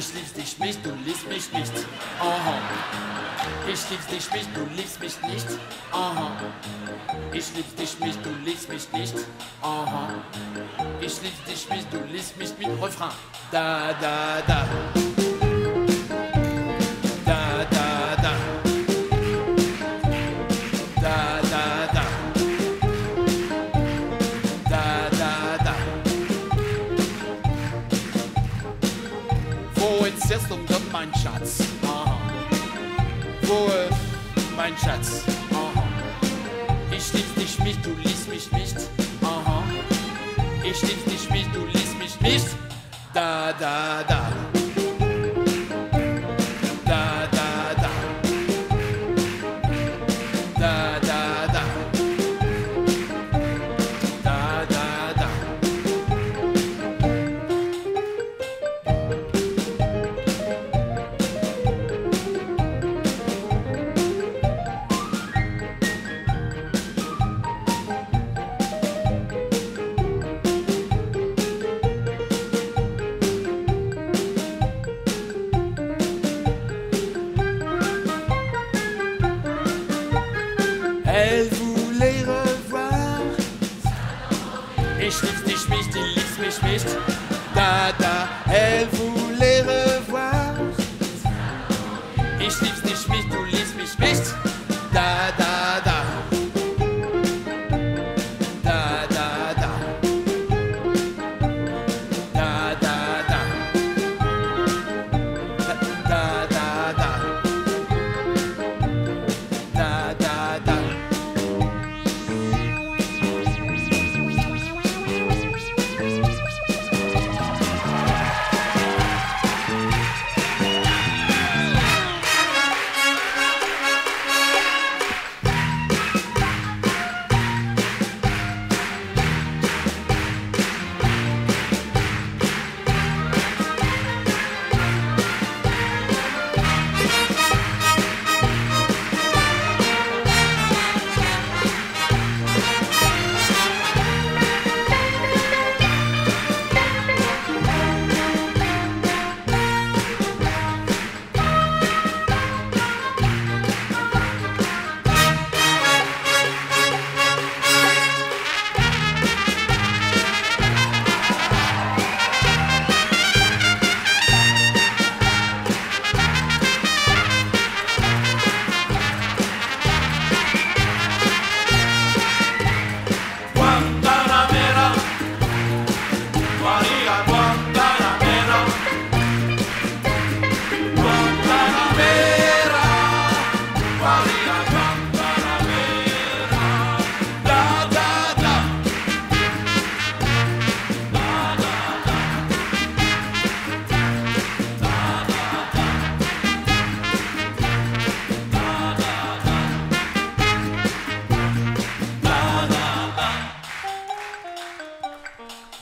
Ich lieb's dich mich, du liebst mich nicht. Aha. Ich lieb's dich mich, du liebst mich nicht. Aha. Ich lieb's dich mich, du liebst mich nicht. Aha. Ich lieb's dich mich, du liebst mich nicht. Refrain. Da. Da, da, da. Da, da, da. Jetzt um Gott mein Schatz? Aha. Wo ist mein Schatz? Aha. Ich lieb dich mich, du liebst mich nicht. Aha. Ich lieb dich mich, du liebst mich nicht. Da, da. Da, die liebst mich nicht. Da, da, elle